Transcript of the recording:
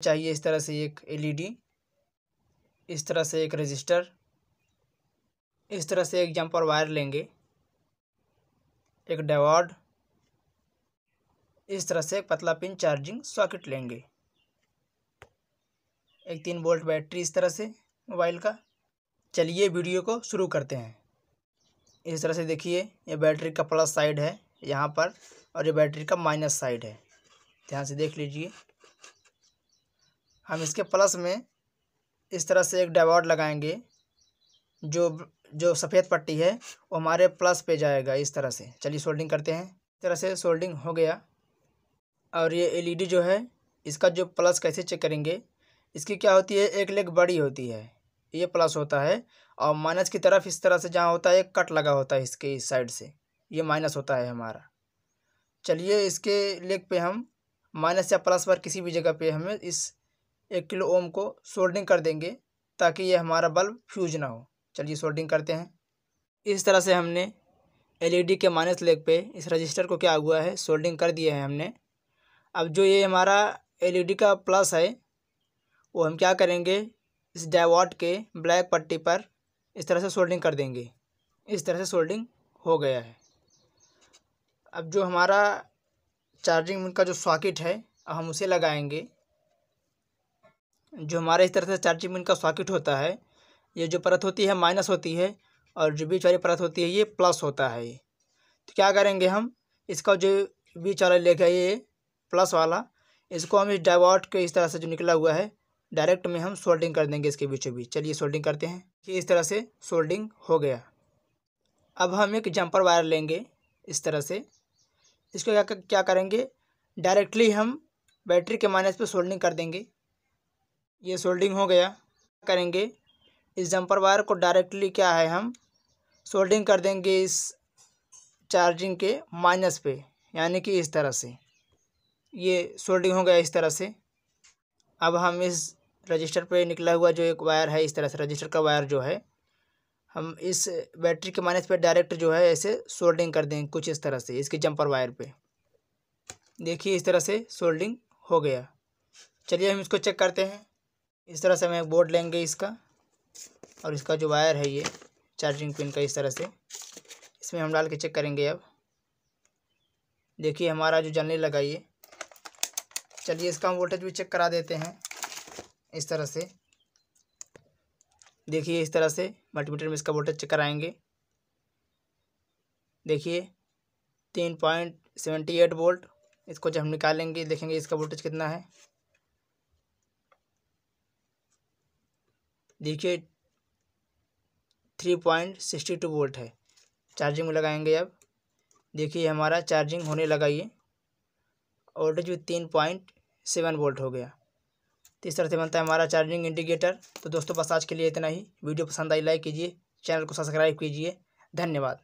चाहिए इस तरह से एक एलईडी इस तरह से एक रजिस्टर, इस तरह से एक जंपर वायर लेंगे, एक डेवार्ड इस तरह से एक पतला पिन चार्जिंग सॉकेट लेंगे। एक तीन वोल्ट बैटरी इस तरह से मोबाइल का। चलिए वीडियो को शुरू करते हैं। इस तरह से देखिए, ये बैटरी का प्लस साइड है यहाँ पर और ये बैटरी का माइनस साइड है। ध्यान से देख लीजिए। हम इसके प्लस में इस तरह से एक डायवर्ड लगाएँगे, जो जो सफ़ेद पट्टी है, वो हमारे प्लस पे जाएगा इस तरह से। चलिए सोल्डिंग करते हैं। इस तरह से सोल्डिंग हो गया। और ये एलईडी जो है, इसका जो प्लस कैसे चेक करेंगे, इसकी क्या होती है, एक लेग बड़ी होती है। ये प्लस होता है और माइनस की तरफ़ इस तरह से जहाँ होता है कट लगा होता है इसके इस साइड से। ये माइनस होता है हमारा। चलिए इसके लेग पे हम माइनस या प्लस पर किसी भी जगह पे हमें इस एक किलो ओम को सोल्डिंग कर देंगे ताकि ये हमारा बल्ब फ्यूज ना हो। चलिए सोल्डिंग करते हैं। इस तरह से हमने एलईडी के माइनस लेग पे इस रजिस्टर को क्या हुआ है? सोल्डिंग कर दिया है हमने। अब जो ये हमारा एलईडी का प्लस है, वो हम क्या करेंगे? इस डाइवॉट के ब्लैक पट्टी पर इस तरह से सोल्डिंग कर देंगे। इस तरह से सोल्डिंग हो गया है। अब जो हमारा चार्जिंग का जो सॉकेट है हम उसे लगाएँगे। जो हमारे इस तरह से चार्जिंग मिन का सॉकेट होता है, ये जो परत होती है, माइनस होती है, और जो बीच वाली परत होती है, ये प्लस होता है। तो क्या करेंगे हम? इसका जो बीच वाला लेग है, ये प्लस वाला, इसको हम इस डाइवर्ट के इस तरह से जो निकला हुआ है, डायरेक्ट में हम सोल्डिंग कर देंगे इसके बीचों बीच चलिए सोल्डिंग करते हैं। कि इस तरह से सोल्डिंग हो गया। अब हम एक जंपर वायर लेंगे इस तरह से। इसको क्या क्या करेंगे? डायरेक्टली हम बैटरी के माइनस पे सोल्डिंग कर देंगे। ये सोल्डिंग हो गया। करेंगे? इस जंपर वायर को डायरेक्टली क्या है हम? सोल्डिंग कर देंगे इस चार्जिंग के माइनस पे, यानी कि इस तरह से। ये सोल्डिंग हो गया इस तरह से। अब हम इस रजिस्टर पे निकला हुआ जो एक वायर है, इस तरह से रजिस्टर का वायर जो है, हम इस बैटरी के माइनस पे डायरेक्ट जो है, ऐसे सोल्डिंग कर देंगे कुछ इस तरह से, इसके जंपर वायर पे। देखिए इस तरह से सोल्डिंग हो गया। चलिए हम इसको चेक करते हैं। इस तरह से हम एक बोर्ड लेंगे इसका। और इसका जो वायर है ये चार्जिंग पिन का इस तरह से। इसमें हम डाल के चेक करेंगे अब। देखिए हमारा जो जलने लगा ये। चलिए इसका हम वोल्टेज भी चेक करा देते हैं, इस तरह से। देखिए इस तरह से मल्टीमीटर में इसका वोल्टेज चेक कराएँगे। देखिए, तीन पॉइंट सेवेंटी एट वोल्ट इसको जब हम निकालेंगे, देखेंगे इसका वोल्टेज कितना है। देखिए three point sixty two volt है। चार्जिंग में लगाएँगे अब। देखिए हमारा चार्जिंग होने लगा ये। वोल्टेज भी तीन पॉइंट सेवन वोल्ट हो गया। तो इस तरह से बनता है हमारा चार्जिंग इंडिकेटर तो दोस्तों, बस आज के लिए इतना ही। वीडियो पसंद आई लाइक कीजिए। चैनल को सब्सक्राइब कीजिए। धन्यवाद।